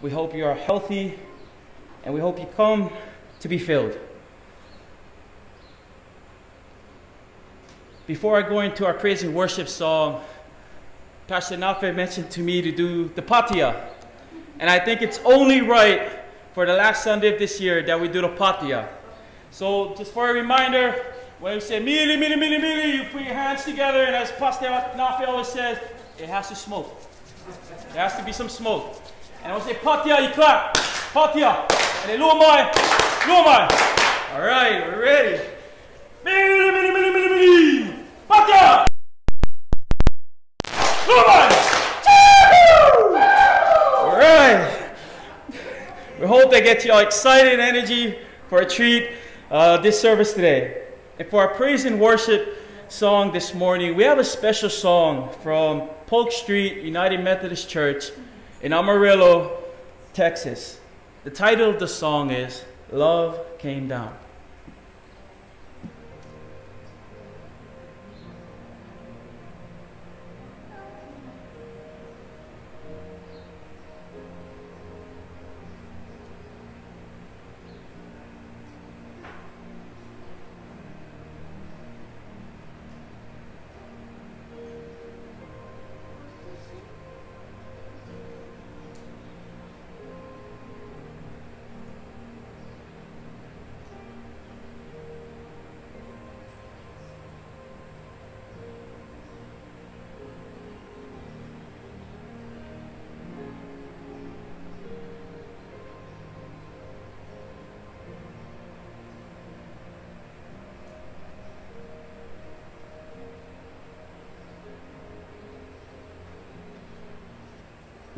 We hope you are healthy, and we hope you come to be filled. Before I go into our praise and worship song, Pastor Nafe mentioned to me to do the patia. And I think it's only right for the last Sunday of this year that we do the patia. So just for a reminder, when we say mili, mili, mili, mili, you put your hands together, and as Pastor Nafi always says, it has to smoke. There has to be some smoke. And we say patia, you clap. Patia. And then lumai, lumai. All right, we're ready. Mili, mili, mili, mili, mili. Patia. Lumai. All right. We hope that gets you all excited and energy for a treat uh, this service today. And for our praise and worship song this morning, we have a special song from Polk Street United Methodist Church in Amarillo, Texas. The title of the song is Love Came Down.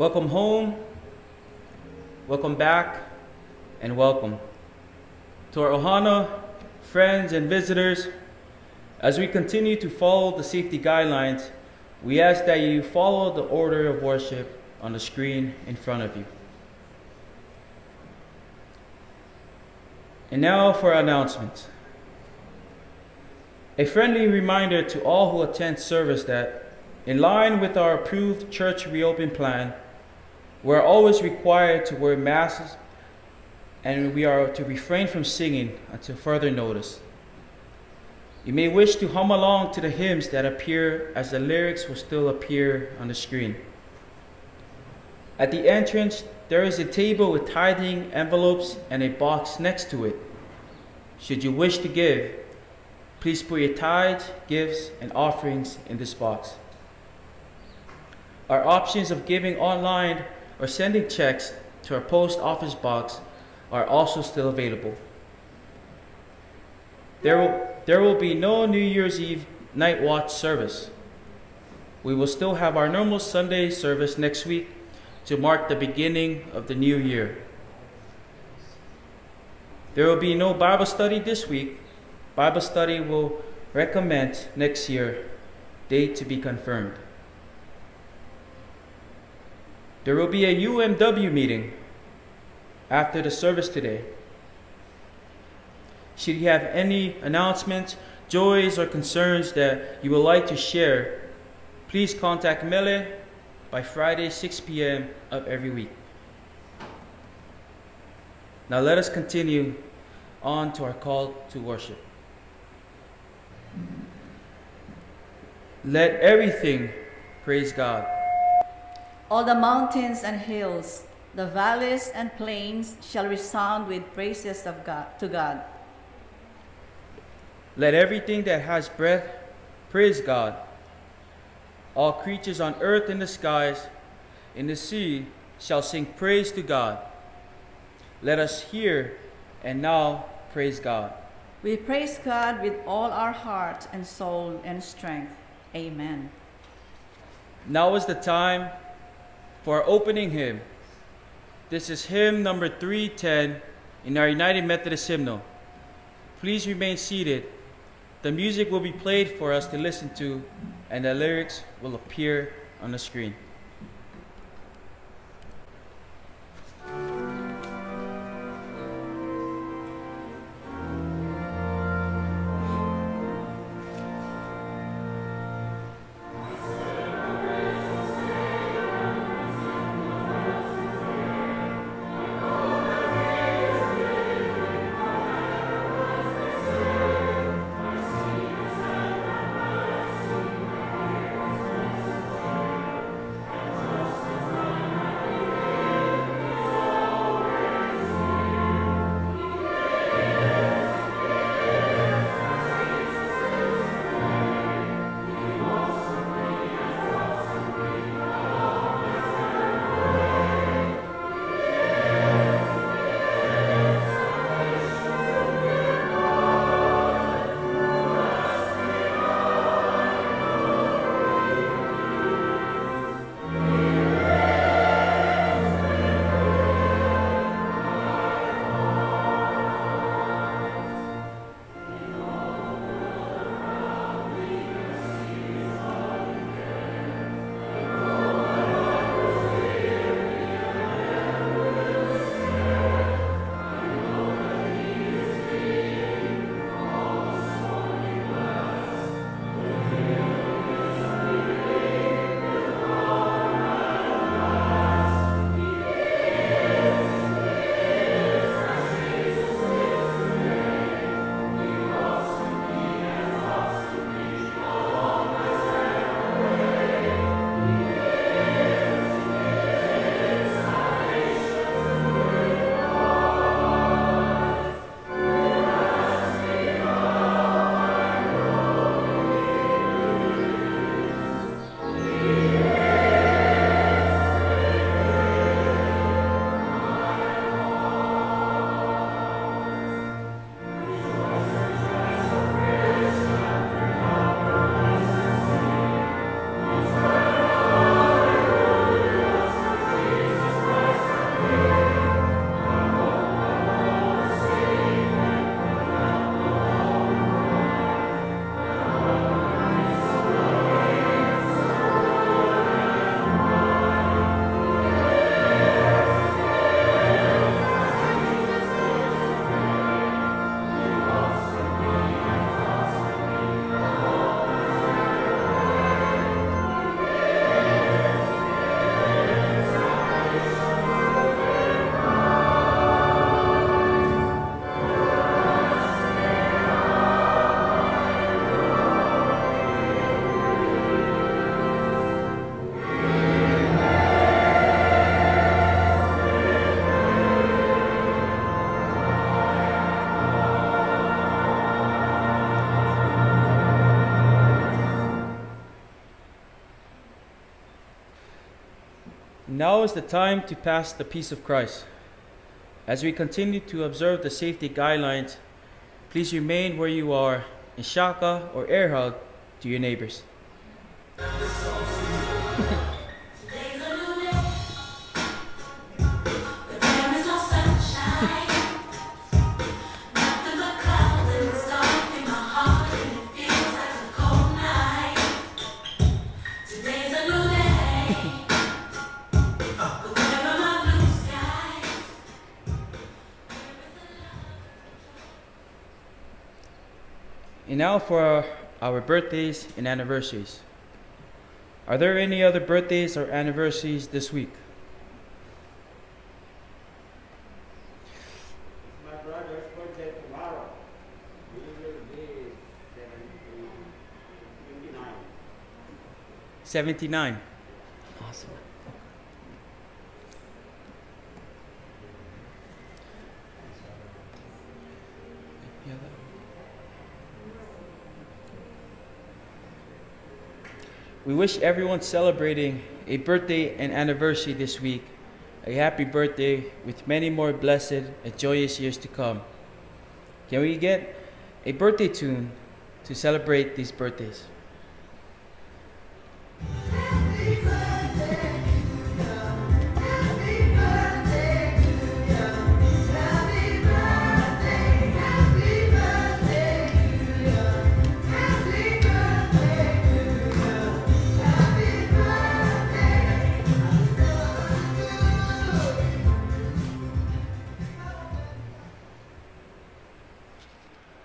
Welcome home, welcome back, and welcome. To our Ohana friends and visitors, as we continue to follow the safety guidelines, we ask that you follow the order of worship on the screen in front of you. And now for announcements. A friendly reminder to all who attend service that, in line with our approved church reopen plan, we're always required to wear masks and we are to refrain from singing until further notice. You may wish to hum along to the hymns that appear as the lyrics will still appear on the screen. At the entrance, there is a table with tithing envelopes and a box next to it. Should you wish to give, please put your tithes, gifts, and offerings in this box. Our options of giving online or sending checks to our post office box are also still available. There will, there will be no New Year's Eve night watch service. We will still have our normal Sunday service next week to mark the beginning of the new year. There will be no Bible study this week. Bible study will recommend next year, date to be confirmed. There will be a UMW meeting after the service today. Should you have any announcements, joys, or concerns that you would like to share, please contact Mele by Friday, 6 p.m. of every week. Now let us continue on to our call to worship. Let everything praise God. All the mountains and hills, the valleys and plains shall resound with praises of God to God. Let everything that has breath praise God. All creatures on earth and the skies, in the sea, shall sing praise to God. Let us hear and now praise God. We praise God with all our heart and soul and strength. Amen. Now is the time for our opening hymn. This is hymn number 310 in our United Methodist hymnal. Please remain seated. The music will be played for us to listen to, and the lyrics will appear on the screen. Now is the time to pass the peace of Christ. As we continue to observe the safety guidelines, please remain where you are and shaka or air hug to your neighbors. And now for our birthdays and anniversaries. Are there any other birthdays or anniversaries this week? My brother's birthday tomorrow. He will be seventy-nine. 79. We wish everyone celebrating a birthday and anniversary this week a happy birthday with many more blessed and joyous years to come. Can we get a birthday tune to celebrate these birthdays?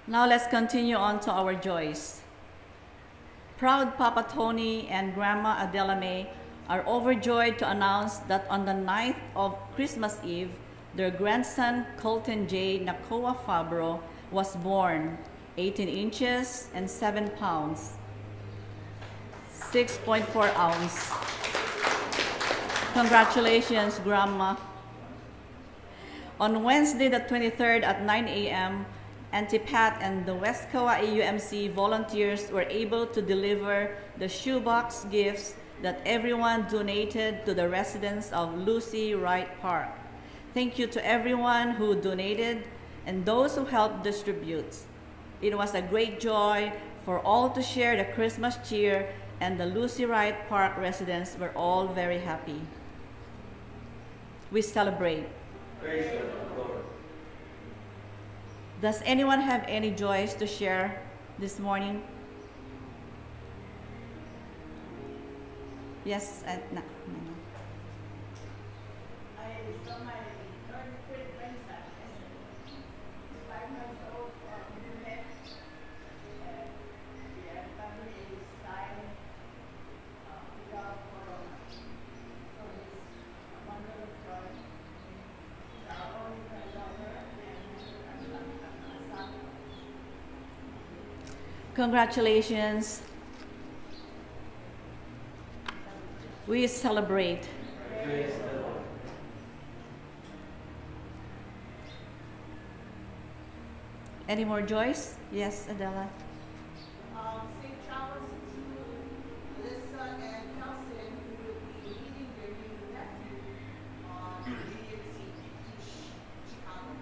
Now let's continue on to our joys. Proud Papa Tony and Grandma Adela May are overjoyed to announce that on the night of Christmas Eve, their grandson Colton J. Nakoa Fabro was born, 18 inches and 7 pounds, 6.4 ounce. Congratulations, Grandma. On Wednesday, the 23rd at 9 a.m., Auntie Pat and the West Kauai UMC volunteers were able to deliver the shoebox gifts that everyone donated to the residents of Lucy Wright Park. Thank you to everyone who donated and those who helped distribute. It was a great joy for all to share the Christmas cheer, and the Lucy Wright Park residents were all very happy. We celebrate. Does anyone have any joys to share this morning? Yes, uh, no, no, no. Congratulations. We celebrate. Any more joys? Yes, Adela. Um, St. Charles to Alyssa and Kelson, who will be meeting their new nephew on New Year's Eve to Ch- Chicago.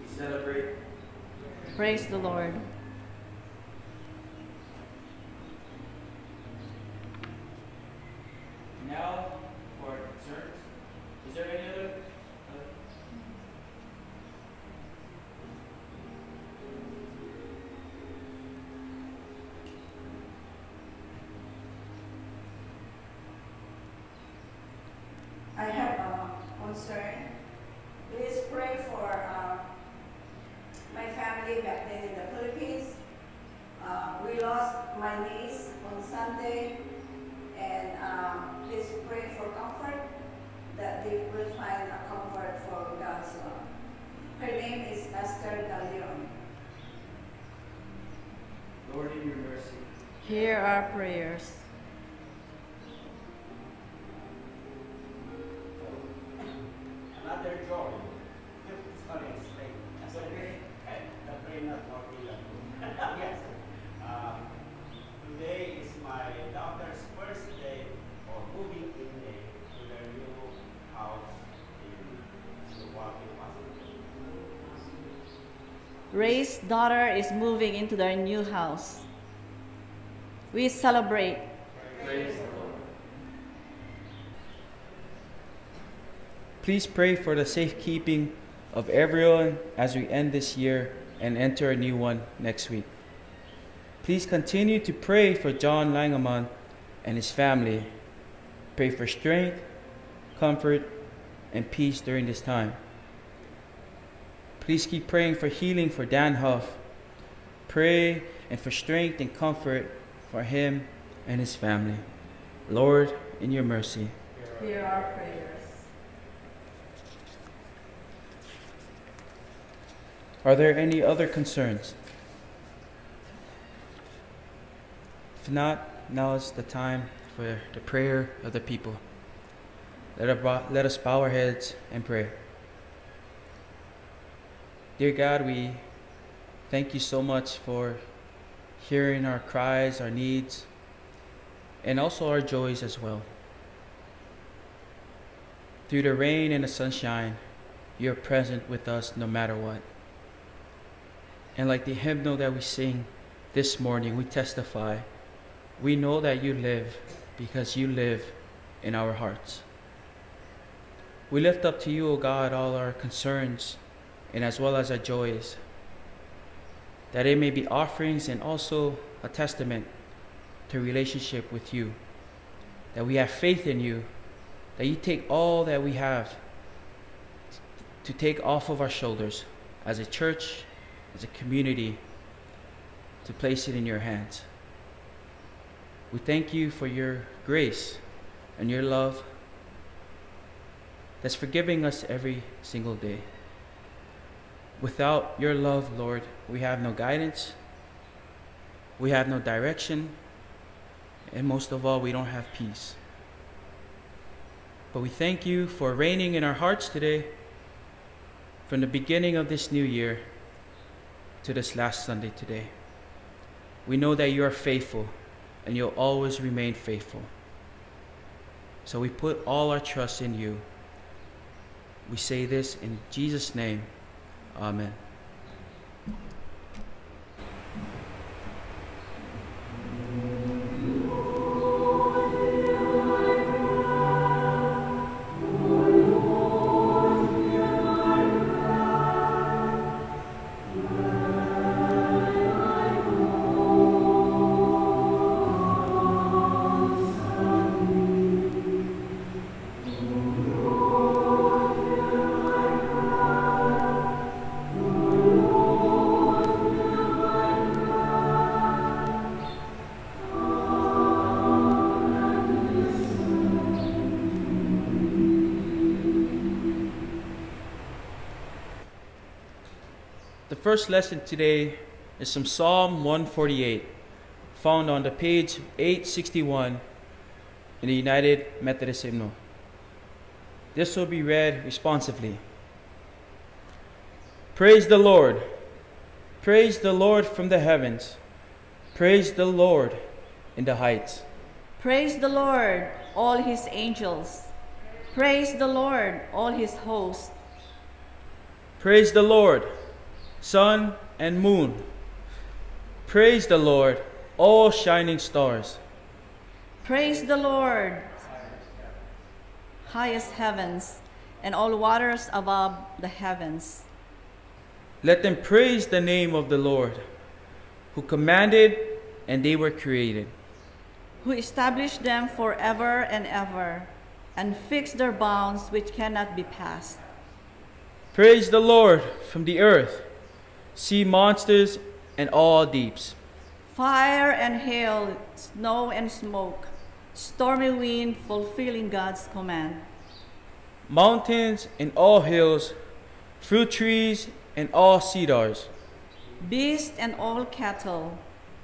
We celebrate. Praise the Lord. Now for concerns. Is there any other? uh, I have a concern. Please pray for uh, my family back then in the Philippines. Uh, we lost my niece on Sunday, and um, please pray for comfort that they will find a comfort for God's love. Her name is Esther Galeon. Lord, in your mercy. Hear our prayers. Another joy. Sorry, it's late. That's okay. The brain not working. Yes. Um, Today is my daughter's first day or moving in day to their new house in Milwaukee, Washington. Ray's daughter is moving into their new house. We celebrate. Please pray for the safekeeping of everyone as we end this year and enter a new one next week. Please continue to pray for John Langeman and his family. Pray for strength, comfort, and peace during this time. Please keep praying for healing for Dan Huff. Pray and for strength and comfort for him and his family. Lord, in your mercy. Hear our prayers. Are there any other concerns? If not, now is the time for the prayer of the people. Let, us bow- let us bow our heads and pray. Dear God, we thank you so much for hearing our cries, our needs, and also our joys as well. Through the rain and the sunshine, you're present with us no matter what. And like the hymnal that we sing this morning, we testify. We know that you live because you live in our hearts. We lift up to you, O God, all our concerns and as well as our joys, that it may be offerings and also a testament to relationship with you, that we have faith in you, that you take all that we have to take off of our shoulders as a church, as a community, to place it in your hands. We thank you for your grace and your love that's forgiving us every single day. Without your love, Lord, we have no guidance, we have no direction, and most of all, we don't have peace. But we thank you for reigning in our hearts today from the beginning of this new year to this last Sunday today. We know that you are faithful and you'll always remain faithful. So we put all our trust in you. We say this in Jesus' name. Amen. The first lesson today is from Psalm 148, found on the page 861 in the United Methodist Hymnal. This will be read responsively. Praise the Lord. Praise the Lord from the heavens. Praise the Lord in the heights. Praise the Lord, all his angels. Praise the Lord, all his hosts. Praise the Lord, sun and moon. Praise the Lord, all shining stars. Praise the Lord, highest heavens, and all waters above the heavens. Let them praise the name of the Lord, who commanded and they were created. who established them forever and ever, and fixed their bounds which cannot be passed. Praise the Lord from the earth, sea monsters and all deeps. Fire and hail, snow and smoke, stormy wind fulfilling God's command. Mountains and all hills, fruit trees and all cedars. Beasts and all cattle,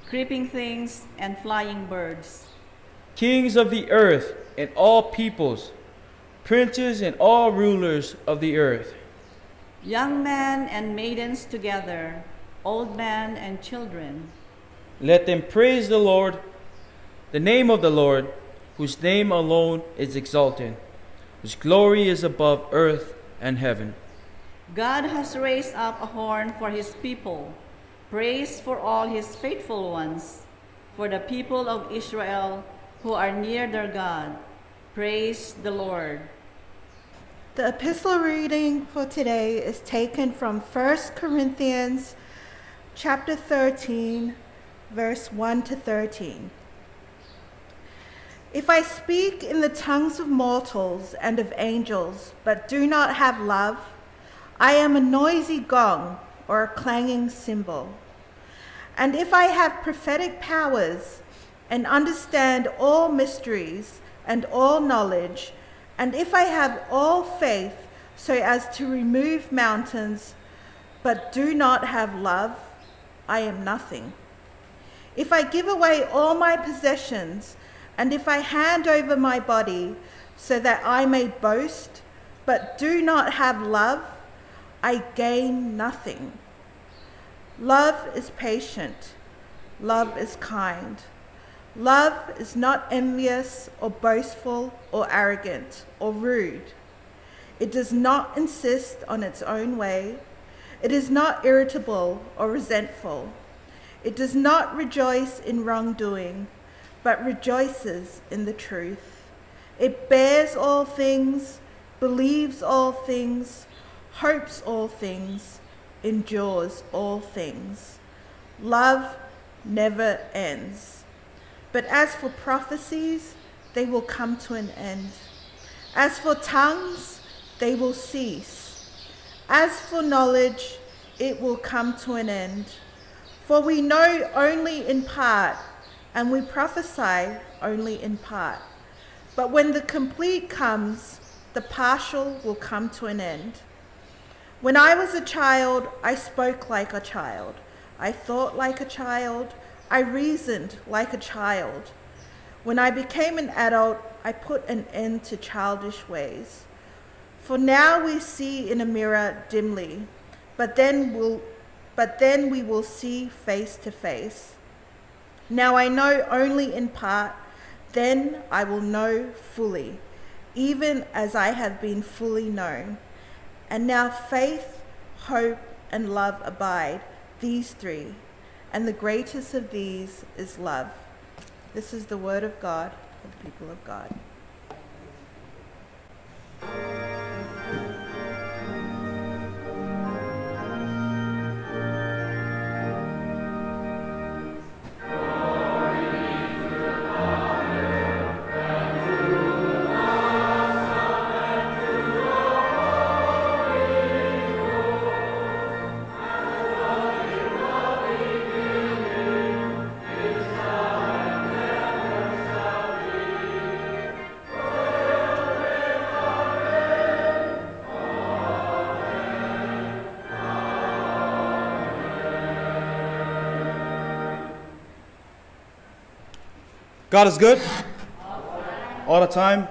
creeping things and flying birds. Kings of the earth and all peoples, princes and all rulers of the earth. Young men and maidens together, old men and children. Let them praise the Lord, the name of the Lord, whose name alone is exalted, whose glory is above earth and heaven. God has raised up a horn for his people, praise for all his faithful ones, for the people of Israel who are near their God. Praise the Lord. The epistle reading for today is taken from 1 Corinthians chapter 13 verse 1 to 13. If I speak in the tongues of mortals and of angels but do not have love, I am a noisy gong or a clanging cymbal. And if I have prophetic powers and understand all mysteries and all knowledge, and if I have all faith so as to remove mountains, but do not have love, I am nothing. If I give away all my possessions, and if I hand over my body so that I may boast, but do not have love, I gain nothing. Love is patient. Love is kind. Love is not envious or boastful or arrogant or rude. It does not insist on its own way. It is not irritable or resentful. It does not rejoice in wrongdoing, but rejoices in the truth. It bears all things, believes all things, hopes all things, endures all things. Love never ends. But as for prophecies, they will come to an end. As for tongues, they will cease. As for knowledge, it will come to an end. For we know only in part, and we prophesy only in part. But when the complete comes, the partial will come to an end. When I was a child, I spoke like a child. I thought like a child. I reasoned like a child. When I became an adult, I put an end to childish ways. For now we see in a mirror dimly, but then we'll, but then we will see face to face. Now I know only in part, then I will know fully, even as I have been fully known. And now faith, hope, and love abide, these three, and the greatest of these is love. This is the word of God for the people of God. God is good all the time.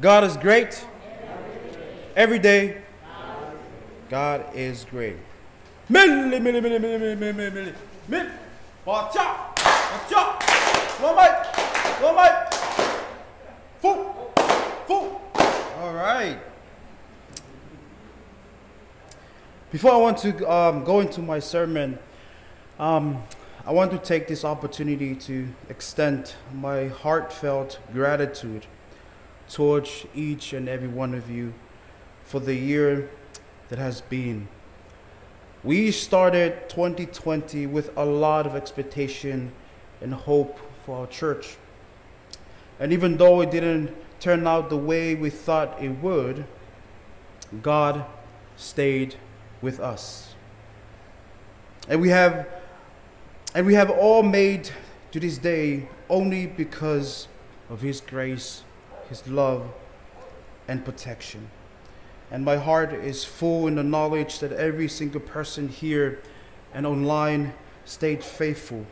God is great every day. God is great. Milli, milli, milli, milli, milli, milli, milli, milli. Watch out! Watch out! One mic! One mic! Foo! Foo! All right. Before I want to um, go into my sermon, um, I want to take this opportunity to extend my heartfelt gratitude towards each and every one of you for the year that has been. We started 2020 with a lot of expectation and hope for our church. And even though it didn't turn out the way we thought it would, God stayed with us. And we have and we have all made to this day only because of His grace, His love, and protection. And my heart is full in the knowledge that every single person here and online stayed faithful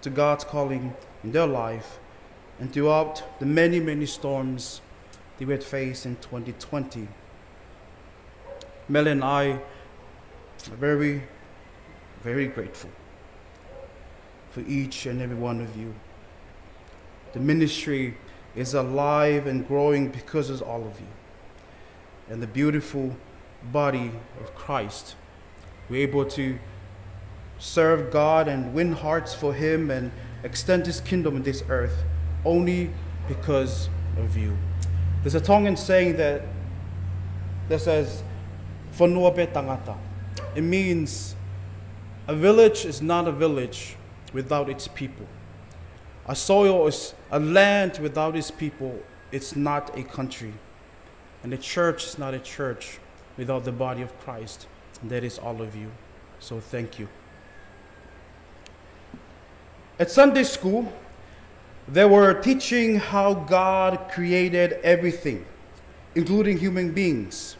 to God's calling in their life and throughout the many, many storms that we had faced in 2020. Mel and I are very, very grateful for each and every one of you. The ministry is alive and growing because of all of you. And the beautiful body of Christ. We're able to serve God and win hearts for Him and extend His kingdom in this earth only because of you. There's a Tongan saying that that says, "Fonuape tangata." It means a village is not a village without its people. A soil is a land without its people. It's not a country. And the church is not a church without the body of Christ. And that is all of you. So thank you. At Sunday school, they were teaching how God created everything, including human beings.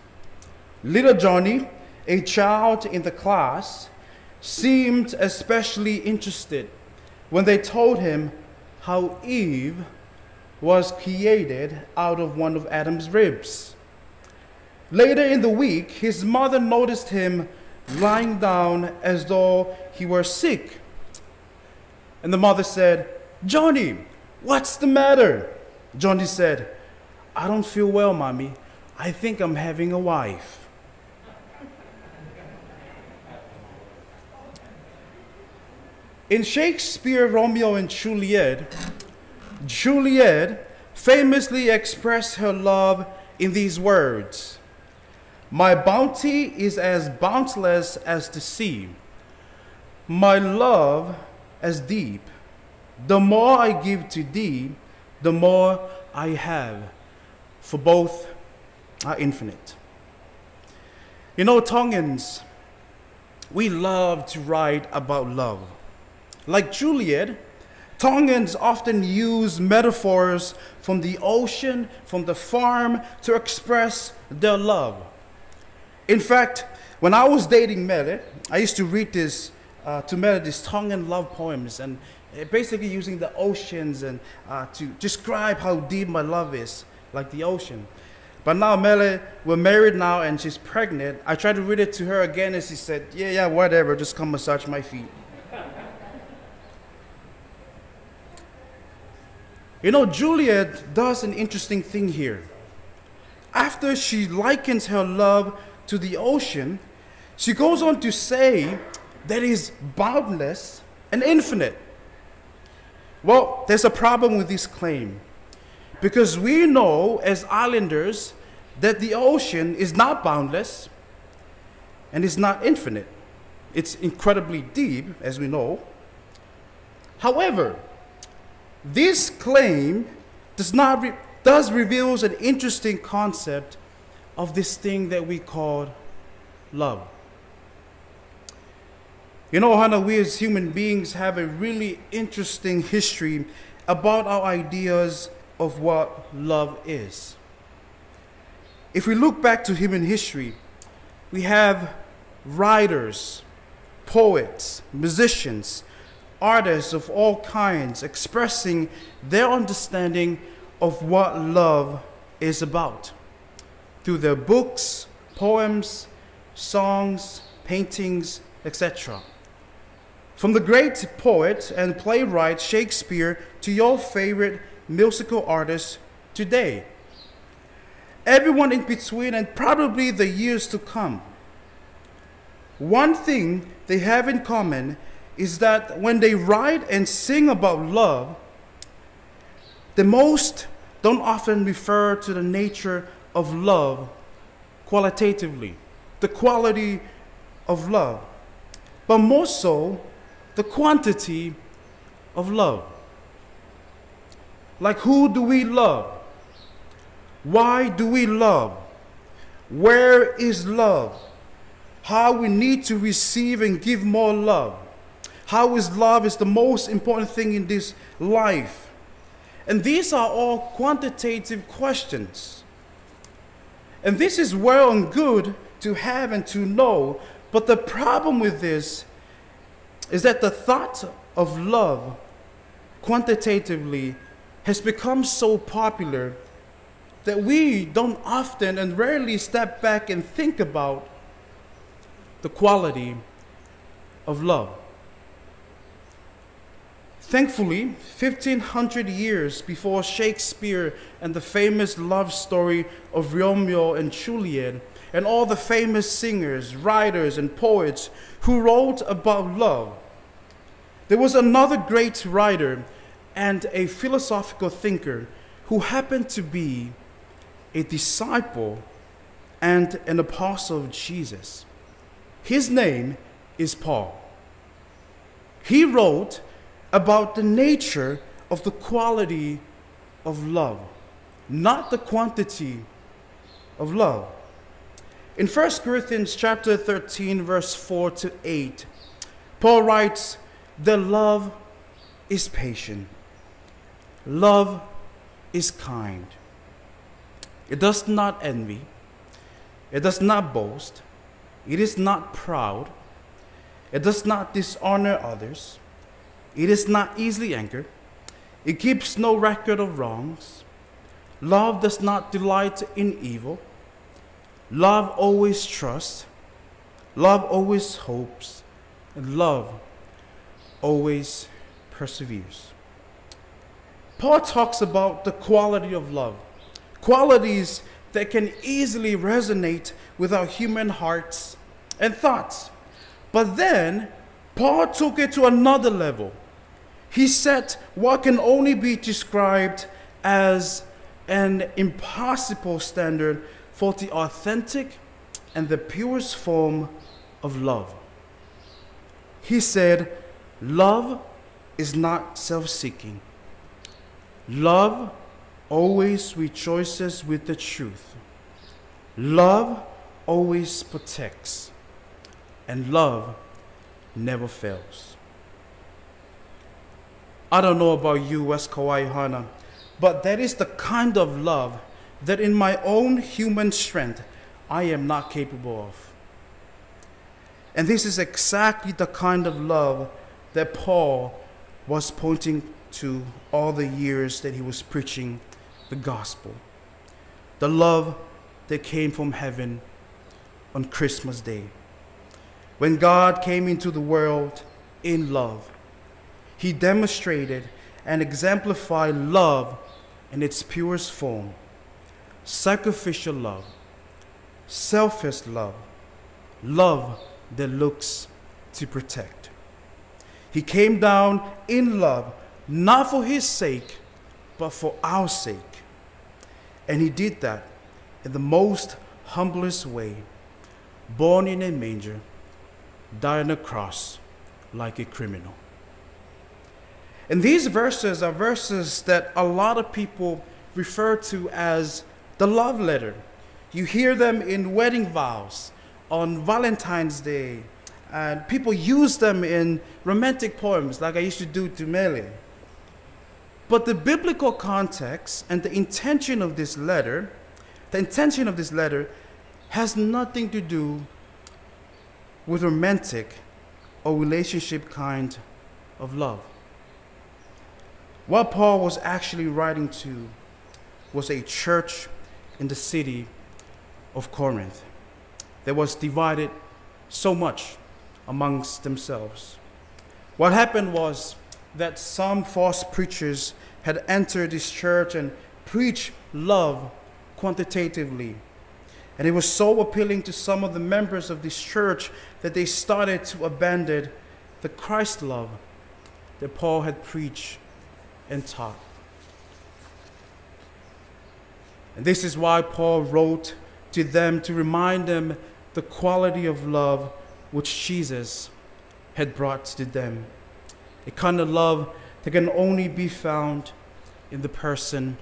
Little Johnny, a child in the class, seemed especially interested when they told him how Eve was created out of one of Adam's ribs. Later in the week, his mother noticed him lying down as though he were sick. And the mother said, Johnny, what's the matter? Johnny said, I don't feel well, mommy. I think I'm having a wife. In Shakespeare Romeo and Juliet, Juliet famously expressed her love in these words My bounty is as boundless as the sea, my love as deep. The more I give to thee, the more I have, for both are infinite. You know, Tongans, we love to write about love. Like Juliet, Tongans often use metaphors from the ocean, from the farm, to express their love. In fact, when I was dating Mele, I used to read this uh, to Mele these Tongan love poems, and uh, basically using the oceans and uh, to describe how deep my love is, like the ocean. But now Mele, we're married now, and she's pregnant. I tried to read it to her again, and she said, "Yeah, yeah, whatever. Just come massage my feet." You know, Juliet does an interesting thing here. After she likens her love to the ocean, she goes on to say that it is boundless and infinite. Well, there's a problem with this claim because we know as islanders that the ocean is not boundless and is not infinite. It's incredibly deep, as we know. However, this claim does not re- does reveals an interesting concept of this thing that we call love. You know, Ohana, we as human beings have a really interesting history about our ideas of what love is. If we look back to human history, we have writers, poets, musicians, artists of all kinds expressing their understanding of what love is about through their books, poems, songs, paintings, etc. From the great poet and playwright Shakespeare to your favorite musical artist today. Everyone in between and probably the years to come. One thing they have in common is that when they write and sing about love, the most don't often refer to the nature of love qualitatively, the quality of love, but more so the quantity of love. Like, who do we love? Why do we love? Where is love? How we need to receive and give more love. How is love is the most important thing in this life. And these are all quantitative questions. And this is well and good to have and to know. But the problem with this is that the thought of love quantitatively has become so popular that we don't often and rarely step back and think about the quality of love. Thankfully, 1500 years before Shakespeare and the famous love story of Romeo and Juliet, and all the famous singers, writers, and poets who wrote about love, there was another great writer and a philosophical thinker who happened to be a disciple and an apostle of Jesus. His name is Paul. He wrote about the nature of the quality of love, not the quantity of love. In 1 Corinthians chapter 13 verse 4 to 8, Paul writes, "The love is patient. Love is kind. It does not envy. It does not boast. It is not proud. It does not dishonor others. It is not easily angered. It keeps no record of wrongs. Love does not delight in evil. Love always trusts. Love always hopes. And love always perseveres. Paul talks about the quality of love, qualities that can easily resonate with our human hearts and thoughts. But then, Paul took it to another level. He set what can only be described as an impossible standard for the authentic and the purest form of love. He said, Love is not self seeking. Love always rejoices with the truth. Love always protects. And love never fails. I don't know about you, West Kauai Ohana, but that is the kind of love that in my own human strength I am not capable of. And this is exactly the kind of love that Paul was pointing to all the years that he was preaching the gospel. The love that came from heaven on Christmas Day. When God came into the world in love, he demonstrated and exemplified love in its purest form sacrificial love, selfish love, love that looks to protect. He came down in love, not for his sake, but for our sake. And he did that in the most humblest way, born in a manger, died on a cross like a criminal. And these verses are verses that a lot of people refer to as the love letter. You hear them in wedding vows, on Valentine's Day, and people use them in romantic poems like I used to do to Mele. But the biblical context and the intention of this letter, the intention of this letter has nothing to do with romantic or relationship kind of love. What Paul was actually writing to was a church in the city of Corinth that was divided so much amongst themselves. What happened was that some false preachers had entered this church and preached love quantitatively. And it was so appealing to some of the members of this church that they started to abandon the Christ love that Paul had preached and taught. And this is why Paul wrote to them to remind them the quality of love which Jesus had brought to them. A kind of love that can only be found in the person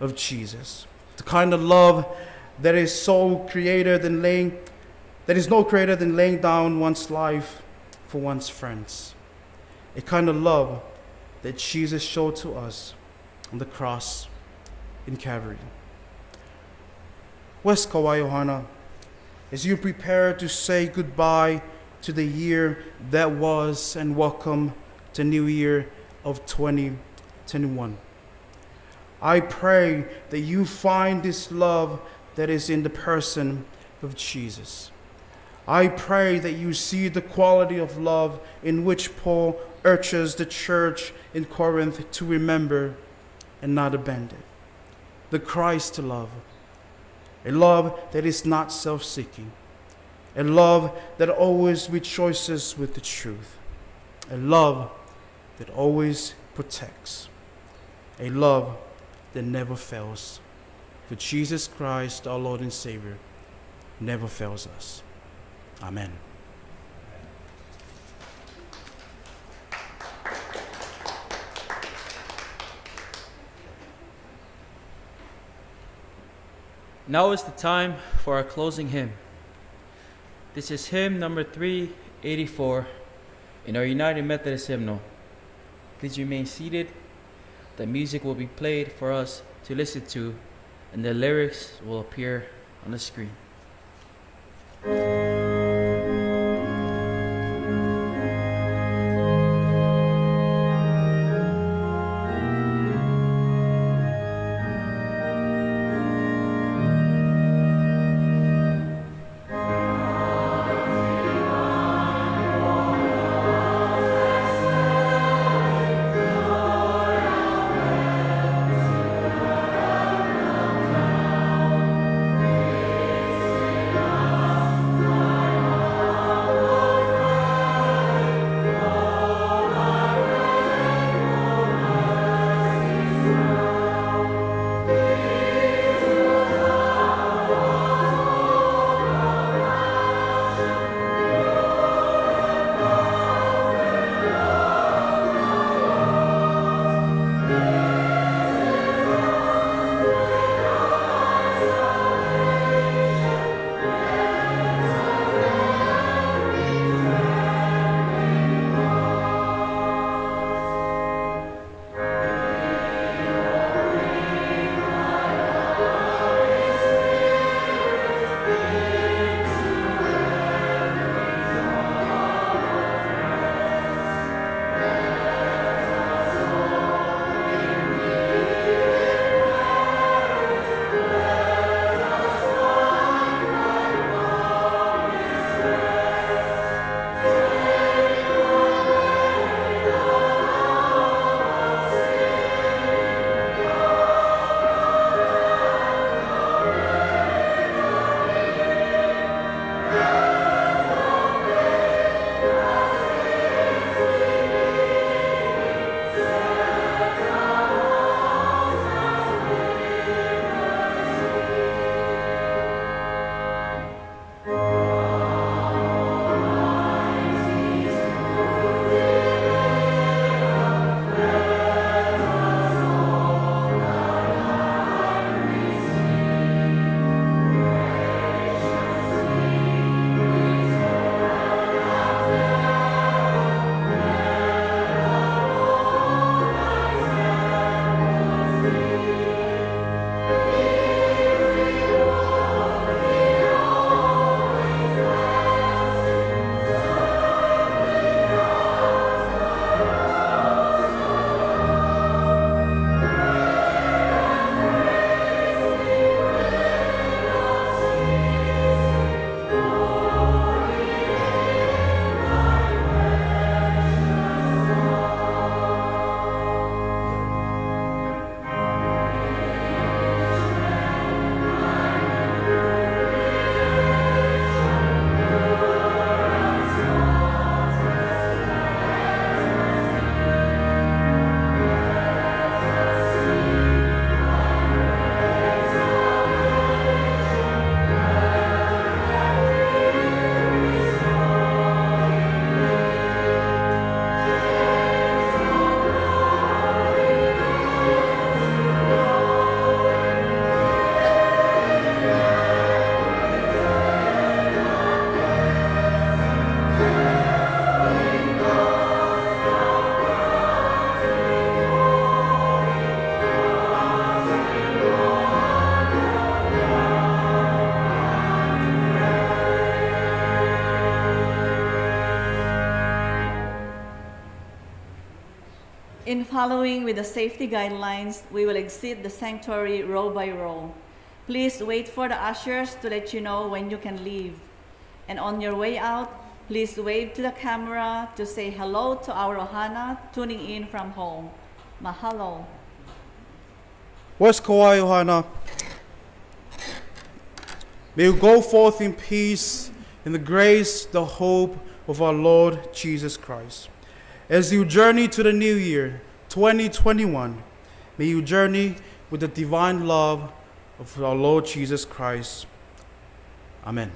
of Jesus. The kind of love that is so greater than laying that is no greater than laying down one's life for one's friends. A kind of love that Jesus showed to us on the cross in Calvary. West Kauai Ohana, as you prepare to say goodbye to the year that was and welcome the new year of 2021. I pray that you find this love that is in the person of Jesus. I pray that you see the quality of love in which Paul urges the church in Corinth to remember and not abandon. The Christ love, a love that is not self seeking, a love that always rejoices with the truth, a love that always protects, a love that never fails. For Jesus Christ, our Lord and Savior, never fails us. Amen. Now is the time for our closing hymn. This is hymn number 384 in our United Methodist hymnal. Please remain seated. The music will be played for us to listen to, and the lyrics will appear on the screen. In following with the safety guidelines, we will exit the sanctuary row by row. Please wait for the ushers to let you know when you can leave. And on your way out, please wave to the camera to say hello to our Ohana tuning in from home. Mahalo. West Kauai Ohana? May you go forth in peace, in the grace, the hope of our Lord Jesus Christ. As you journey to the new year, 2021, may you journey with the divine love of our Lord Jesus Christ. Amen.